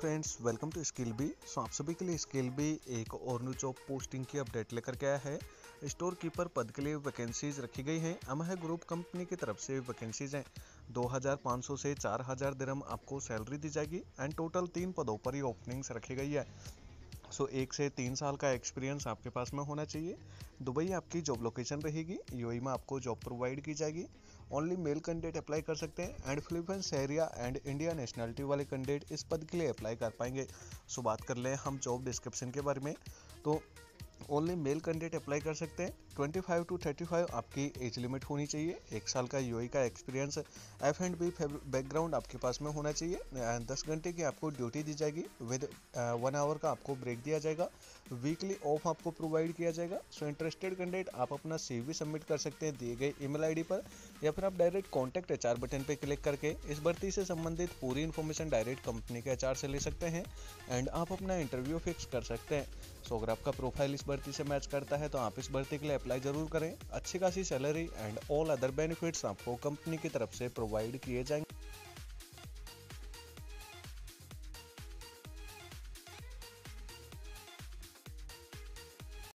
Friends welcome to Skill Bee so आप सभी के लिए स्किल बी एक और न्यू जॉब पोस्टिंग की अपडेट लेकर के आया है। स्टोर कीपर पद के लिए वैकेंसीज रखी गई हैं। अमह ग्रुप कंपनी की तरफ़ से वैकेंसीज हैं। 2500 से 4000 हज़ार आपको सैलरी दी जाएगी एंड टोटल तीन पदों पर ही ओपनिंग्स रखी गई है। सो so, एक से तीन साल का एक्सपीरियंस आपके पास में होना चाहिए। दुबई आपकी जॉब लोकेशन रहेगी। यूएई में आपको जॉब प्रोवाइड की जाएगी। ओनली मेल कैंडिडेट अप्लाई कर सकते हैं and Philippines area and India nationality वाले कैंडिडेट इस पद के लिए अप्लाई कर पाएँगे। सो so, बात कर लें हम जॉब डिस्क्रिप्शन के बारे में। तो ओनली मेल कैंडिडेट अप्लाई कर सकते हैं। 25 टू 35 आपकी एज लिमिट होनी चाहिए। एक साल का यूआई का experience F and B background आपके पास में होना चाहिए। दस घंटे की आपको ड्यूटी दी जाएगी। विद वन आवर का आपको ब्रेक दिया जाएगा। वीकली ऑफ़ आपको प्रोवाइड किया जाएगा। सो इंटरेस्टेड कैंडिडेट आप अपना सीवी सबमिट कर सकते हैं दिए गए ईमेल आईडी पर। या फिर आप डायरेक्ट कॉन्टैक्ट एच बटन पर क्लिक करके इस भर्ती से संबंधित पूरी इन्फॉर्मेशन डायरेक्ट कंपनी के एच से ले सकते हैं। एंड आप अपना इंटरव्यू फिक्स कर सकते हैं। सो अगर आपका प्रोफ़ाइल इस भर्ती से मैच करता है तो आप इस भर्ती के लिए अप्लाई ज़रूर करें। अच्छी खासी salary and all other benefits आपको कंपनी की तरफ़ से प्रोवाइड किए जाएँगे।